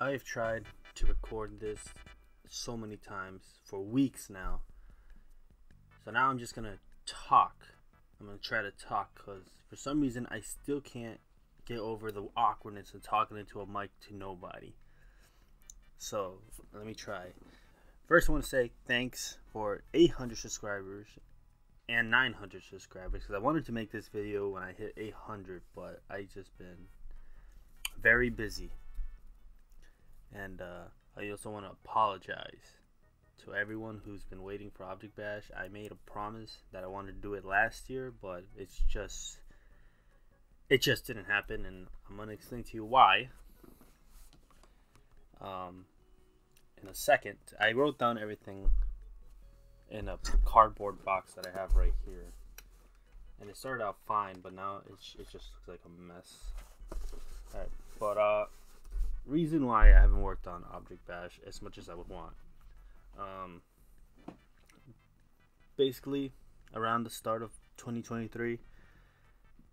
I've tried to record this so many times for weeks now. So now I'm just gonna talk. I'm gonna try to talk because for some reason I still can't get over the awkwardness of talking into a mic to nobody. So let me try. First, I want to say thanks for 800 subscribers and 900 subscribers because I wanted to make this video when I hit 800, but I just been very busy. And uh, I also want to apologize to everyone who's been waiting for Object Bash. I made a promise that I wanted to do it last year, but it's just it just didn't happen, and I'm gonna explain to you why. Um, in a second, I wrote down everything in a cardboard box that I have right here, and it started out fine, but now it's it just looks like a mess. Alright, but uh, reason why I haven't worked on Object Bash as much as I would want. Um, basically, around the start of 2023,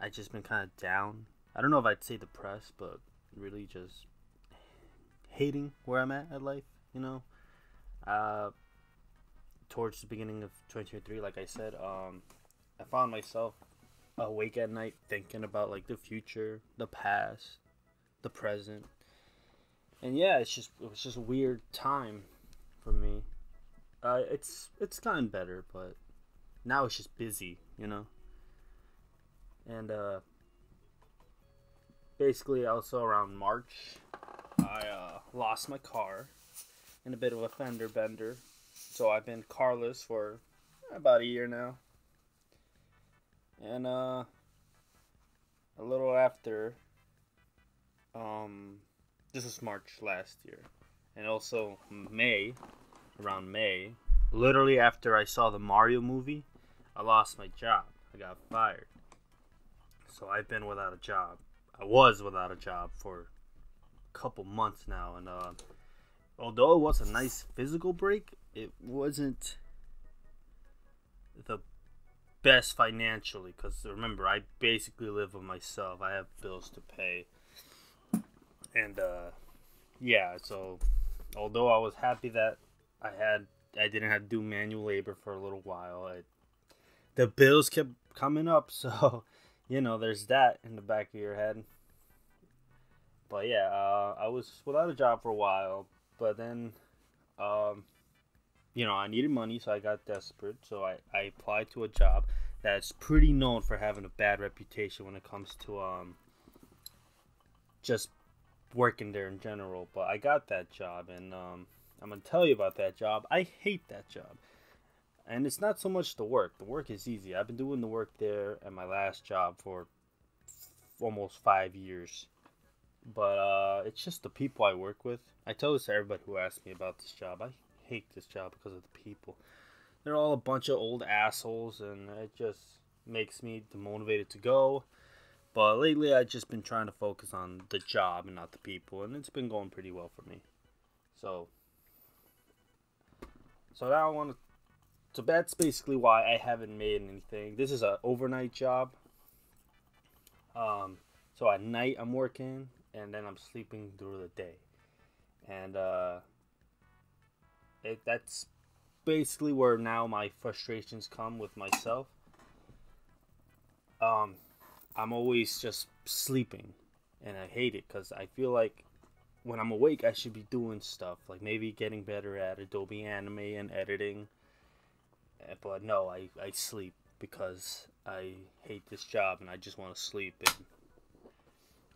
I just been kind of down. I don't know if I'd say depressed, but really just hating where I'm at at life. You know, uh, towards the beginning of 2023, like I said, um, I found myself awake at night thinking about like the future, the past, the present, and yeah, it's just it was just a weird time for me. Uh, it's it's gotten better, but now it's just busy, you know. And uh, basically, also around March, I uh, lost my car in a bit of a fender bender, so I've been carless for about a year now. And uh, a little after, um, this was March last year, and also May, around May, literally after I saw the Mario movie, I lost my job. I got fired. So I've been without a job. I was without a job for a couple months now, and uh, although it was a nice physical break, it wasn't the best financially. Because remember, I basically live with myself. I have bills to pay and uh, yeah, so although I was happy that I had I didn't have to do manual labor for a little while, I, the bills kept coming up, so you know there's that in the back of your head. But yeah, uh, I was without a job for a while, but then, um, you know, I needed money, so I got desperate. So I, I applied to a job that's pretty known for having a bad reputation when it comes to um, just working there in general. But I got that job, and um, I'm gonna tell you about that job. I hate that job, and it's not so much the work. The work is easy. I've been doing the work there at my last job for almost five years, but uh, it's just the people I work with. I tell this to everybody who asks me about this job. I hate this job because of the people. They're all a bunch of old assholes, and it just makes me demotivated to go. But lately, I've just been trying to focus on the job and not the people, and it's been going pretty well for me. So, so now I want to. So that's basically why I haven't made anything. This is an overnight job. Um, so at night I'm working, and then I'm sleeping through the day, and uh, it that's basically where now my frustrations come with myself. Um, I'm always just sleeping, and I hate it because I feel like when I'm awake, I should be doing stuff like maybe getting better at Adobe Animate and editing. Eh, but no, I, I sleep because I hate this job and I just want to sleep and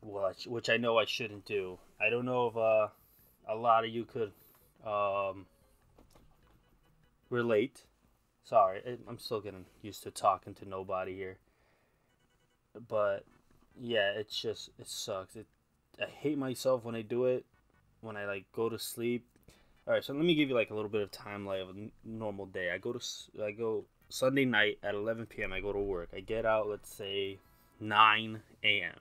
watch, which I know I shouldn't do. I don't know if uh, a lot of you could um, relate. Sorry, I'm still getting used to talking to nobody here but yeah, it's just it sucks. It I hate myself when I do it. When I like go to sleep. All right, so let me give you like a little bit of timeline of a normal day. I go to I go Sunday night at 11 p.m. I go to work. I get out, let's say 9 a.m.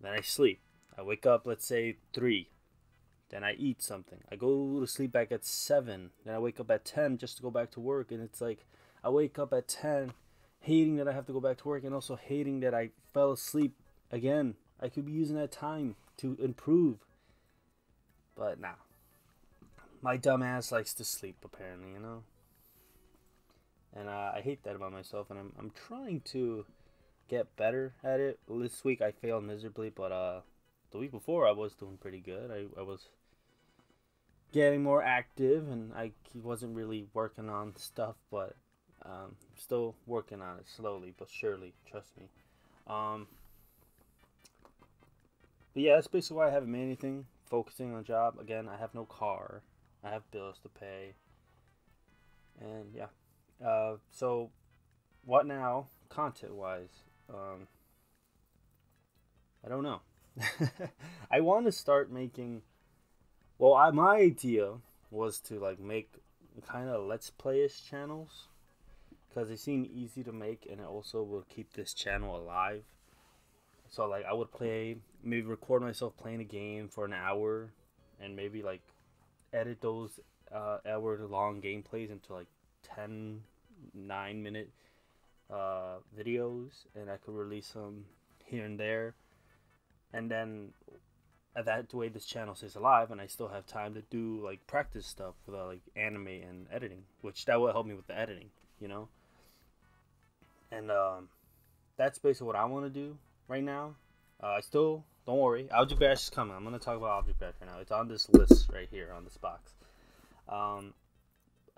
Then I sleep. I wake up, let's say 3. Then I eat something. I go to sleep back at 7. Then I wake up at 10 just to go back to work. And it's like, I wake up at 10 hating that I have to go back to work and also hating that I fell asleep again. I could be using that time to improve. But nah. My dumbass likes to sleep, apparently, you know? And uh, I hate that about myself, and I'm, I'm trying to get better at it. This week I failed miserably, but uh, the week before I was doing pretty good. I, I was getting more active, and I wasn't really working on stuff, but um, still working on it slowly but surely. Trust me. Um, but yeah, that's basically why I haven't made anything. Focusing on a job again. I have no car. I have bills to pay. And yeah. Uh, so, what now, content wise? Um, I don't know. I want to start making. Well, I, my idea was to like make kind of let's playish channels because they seem easy to make and it also will keep this channel alive. So like I would play, maybe record myself playing a game for an hour, and maybe like edit those uh, hour long gameplays into like 10 9 minute uh, videos and I could release them here and there and then that way this channel stays alive and I still have time to do like practice stuff with uh, like anime and editing which that will help me with the editing you know and um, that's basically what I want to do right now uh, I still don't worry, Object Bash is coming. I'm gonna talk about Object Bash right now. It's on this list right here on this box. Um,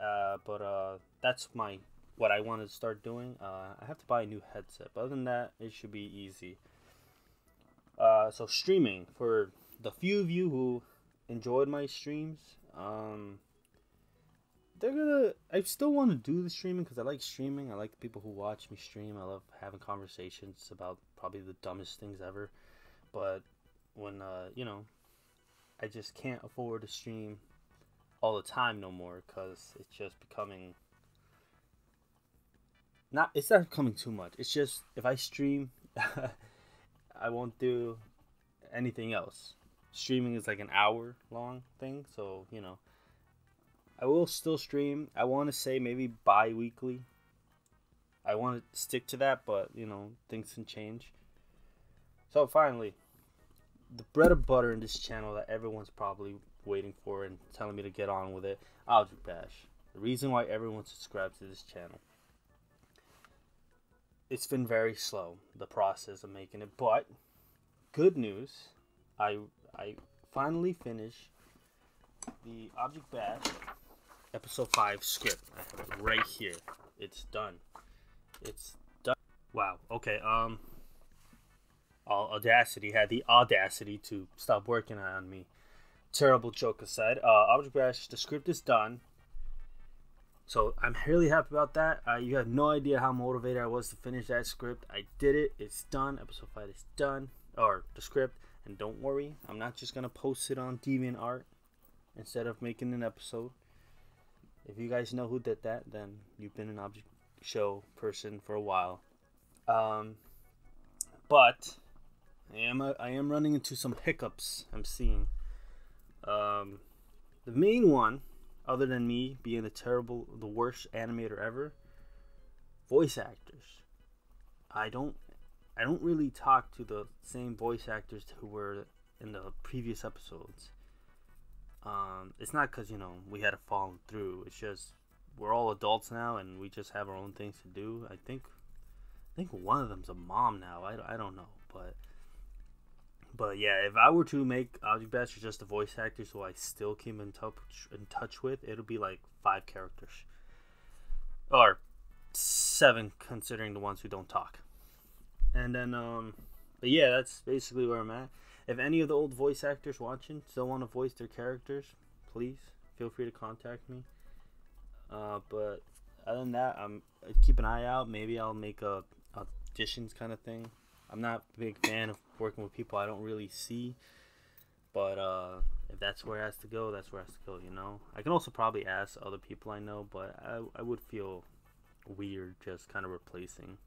uh, but uh, that's my what I want to start doing. Uh, I have to buy a new headset, but other than that, it should be easy. Uh, so streaming for the few of you who enjoyed my streams, um, they're gonna. I still want to do the streaming because I like streaming. I like the people who watch me stream. I love having conversations about probably the dumbest things ever but when uh, you know i just can't afford to stream all the time no more because it's just becoming not it's not becoming too much it's just if i stream i won't do anything else streaming is like an hour long thing so you know i will still stream i want to say maybe bi-weekly i want to stick to that but you know things can change so finally the bread and butter in this channel that everyone's probably waiting for and telling me to get on with it, Object Bash. The reason why everyone subscribes to this channel. It's been very slow, the process of making it, but good news, I I finally finished the Object Bash episode 5 script. I have it right here. It's done. It's done. Wow. Okay, um All Audacity had the audacity to stop working on me. Terrible joke aside, uh, Object Bash, the script is done. So I'm really happy about that. Uh, you have no idea how motivated I was to finish that script. I did it. It's done. Episode five is done, or the script. And don't worry, I'm not just gonna post it on DeviantArt instead of making an episode. If you guys know who did that, then you've been an object show person for a while. Um, but I am a, I am running into some hiccups. I'm seeing. Um, the main one, other than me being the terrible, the worst animator ever, voice actors. I don't, I don't really talk to the same voice actors who were in the previous episodes. Um, it's not because you know we had to fall through. It's just we're all adults now and we just have our own things to do. I think, I think one of them's a mom now. I, I don't know, but but yeah, if I were to make Object Bash just a voice actor, so I still keep in touch in touch with, it'll be like five characters, or seven considering the ones who don't talk. And then, um, but yeah, that's basically where I'm at. If any of the old voice actors watching still want to voice their characters, please feel free to contact me. Uh, but other than that, I'm keep an eye out. Maybe I'll make a auditions kind of thing. I'm not a big fan of working with people I don't really see. But uh, if that's where it has to go, that's where it has to go. You know, I can also probably ask other people I know, but I I would feel weird just kind of replacing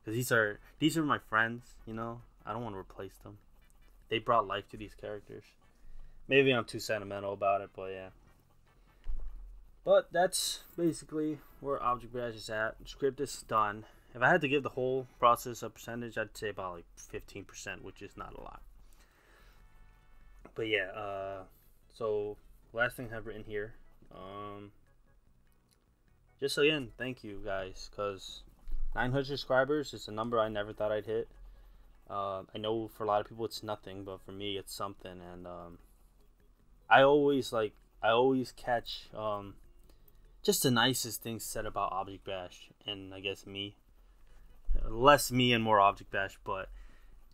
because these are these are my friends. You know, I don't want to replace them. They brought life to these characters. Maybe I'm too sentimental about it, but yeah. But that's basically where Object Bash is at. Script is done. If I had to give the whole process a percentage, I'd say about like 15%, which is not a lot. But yeah, uh, so last thing I've written here, um, just again, thank you guys, cause 900 subscribers is a number I never thought I'd hit. Uh, I know for a lot of people it's nothing, but for me it's something, and um, I always like I always catch um, just the nicest things said about Object Bash, and I guess me, less me and more Object Bash. But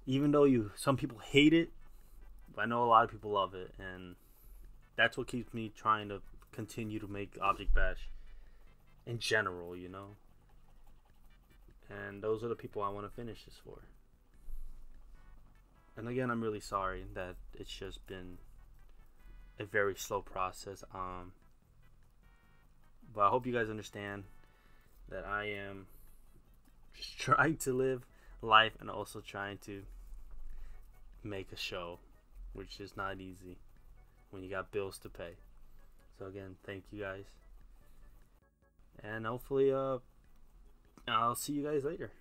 even though you some people hate it, I know a lot of people love it, and that's what keeps me trying to continue to make Object Bash in general, you know. And those are the people I want to finish this for. And again, I'm really sorry that it's just been a very slow process. Um, but I hope you guys understand that I am just trying to live life and also trying to make a show, which is not easy when you got bills to pay. So again, thank you guys. And hopefully uh I'll see you guys later.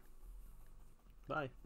Bye.